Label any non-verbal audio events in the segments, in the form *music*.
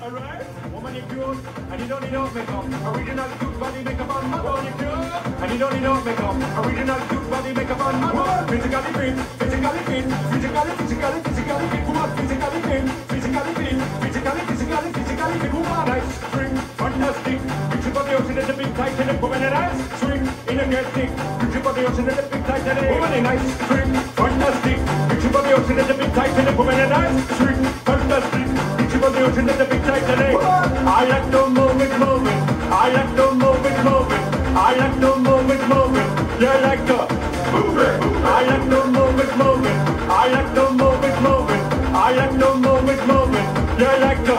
Alright? Woman you cute, and you don't need no makeup. Original cute body makeup on. Woman you cute, and you don't need no makeup. Original cute body makeup on. Physically fit, physically fit, physically, physically, physically fit. Woman physically fit, physically fit, physically, physically, physically fit. Woman nice, spring, fantastic. Beauty for the ocean is a big Titanic. Woman and nice, swing, energetic. Beauty for the ocean is a big Titanic. Woman and nice, spring, fantastic. Beauty for the ocean is a big Titanic. Woman and nice, swing, fantastic. Beauty for the is a big Titanic. I like to move it, move it. I like to move it, move it. I like to move it, move it. Yeah, I like to move it. I like to move it, move it. I like to move it, move it. I like to move it, move it. Yeah, I like to.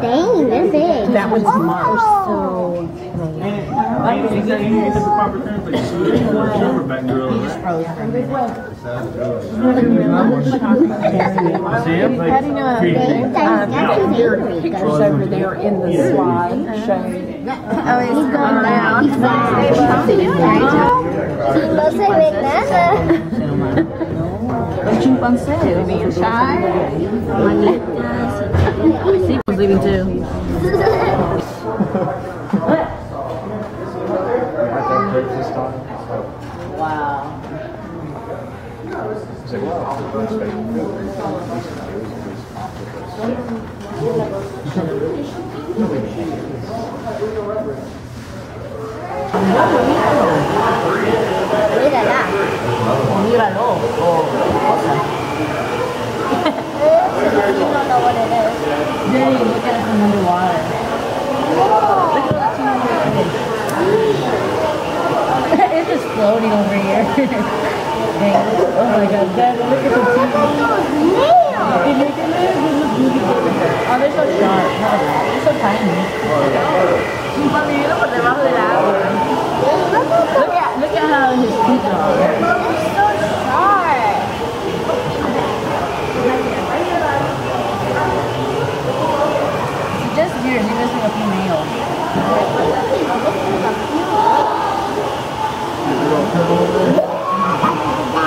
Dang, they're big. That was Mars. Oh. How do you know? Dang, that's, that's Your angry. pictures over there in the slide showing. Oh, he's going down. He's No se ve nada. A chimpanzee being shy. *laughs* Sequel's leaving too. *laughs* Wow. Mírala. Míralo. Oh, cosa. You don't know what it is. Jenny, look at it from underwater. Look at that It's just floating over here. *laughs* Oh my god, Dad, look at the teeth. They make it look Oh, they're so sharp. They're so tiny. Chimpanzee por debajo del agua. Look at, look at how his teeth are. They're so sharp. Just missing a few nails.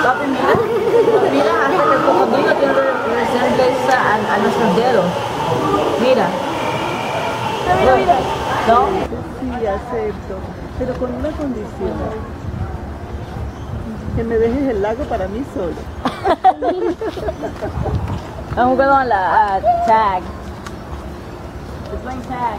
Papi, mira. Mira, hasta que el cocodrilo tiene a, a nuestros dedos. Mira. Mira, mira. ¿No? Sí, acepto, pero con una condición. Que me dejes el lago para mí solo. I'm a tag. We're playing tag.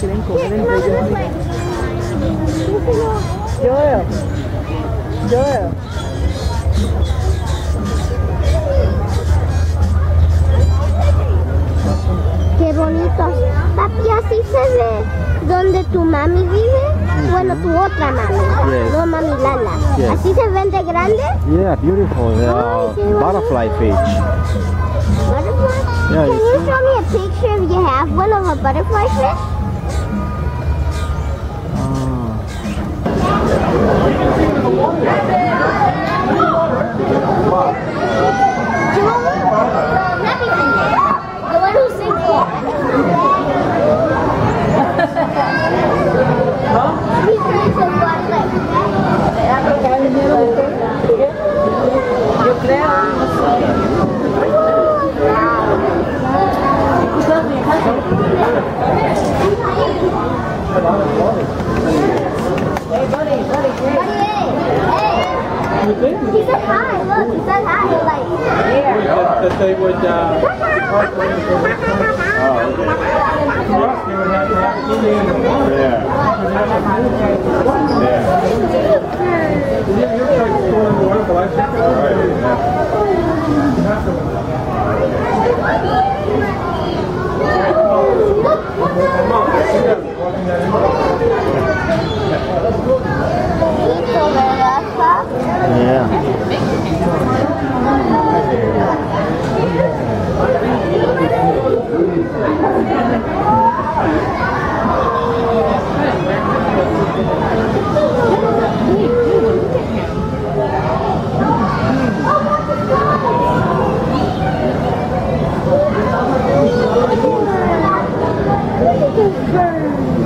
Quieren comer. Qué bonitos. Papi, así se ve donde tu mami vive. Bueno, tu otra mami. Yes. No mami Lala. Yes. Así se ven de grande. Yeah, beautiful. Ay, bonito. butterfly fish. Yeah, Can you show me a picture if you have one of a butterfly fish? Ah. The one who's Yo creo, no sé. that they would, uh, park right at the restaurant. Oh, okay. For us, they would have to have two animals. Yeah. Yeah. Yeah, you're like storing water, but I think that's Right. right. Yeah. Yeah.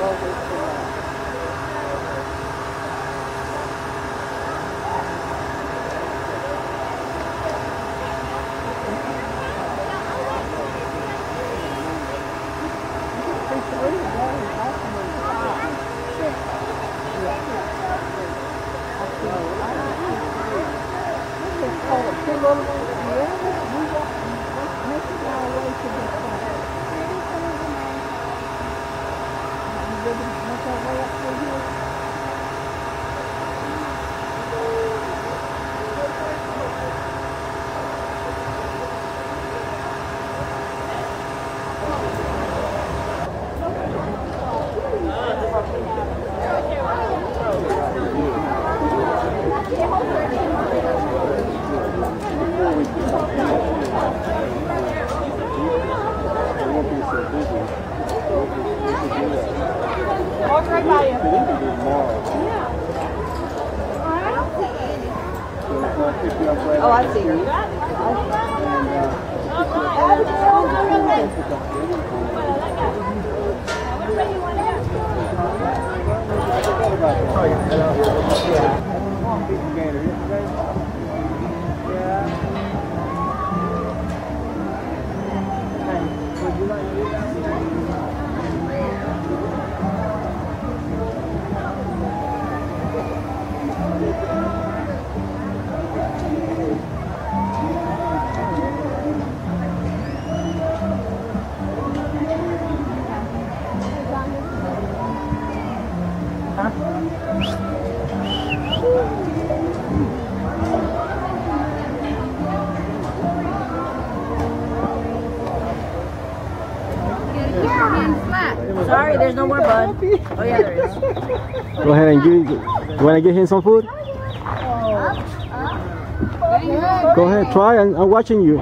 Oh, Oh, yeah. Sorry, there's no more bud. Oh yeah, there is. Go ahead and give. You want to give him some food? Go ahead, try. I'm, I'm watching you. *laughs*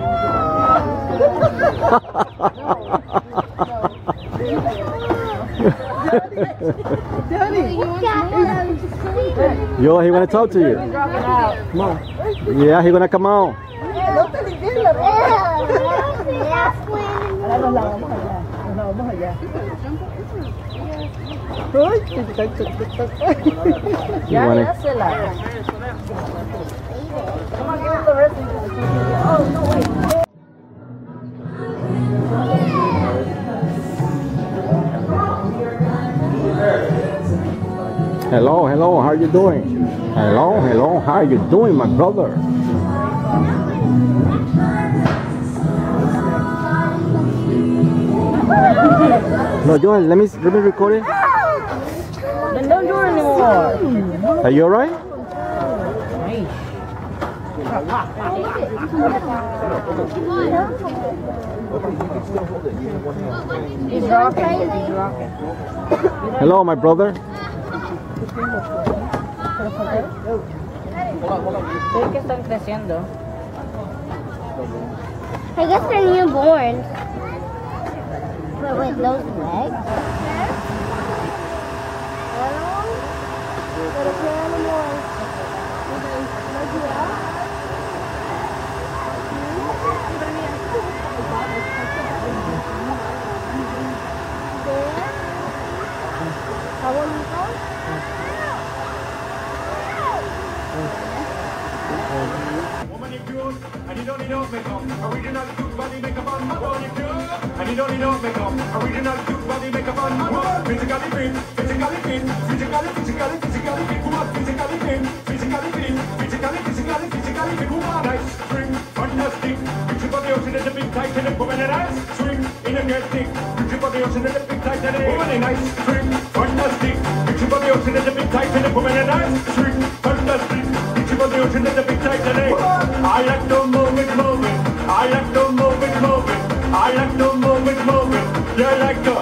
Yo, he wanna talk to you. Come on. Yeah, he wanna come on. Yeah, wanna? wait. Hello, hello. How are you doing? Hello, hello. How are you doing, my brother? No, Joel, let me let me record it. Then don't do it anymore. Are you alright? He's rocking. Hello, my brother. I guess they're newborns. But with those legs? Está bonito. Woman, you cute, and don't need no makeup. Original cute body makeup on. Woman, you cute, and you don't need no makeup. Original cute body makeup on. Physically fit, physically fit, physically, physically, fit, physically fit, physically, physically, physically fit. Woman, nice, swing, fantastic. Reaching for the ocean in the big Titanic. Woman, a nice, swing, energetic. Reaching for the ocean in the big Titanic. Woman, a nice, swing, fantastic. Reaching for the ocean in the big Titanic. Woman, a nice, swing, fantastic. Reaching for the ocean in the big Titanic. I like to move it, move it. I like to move it, move it. I like to move it, move it. Yeah, like to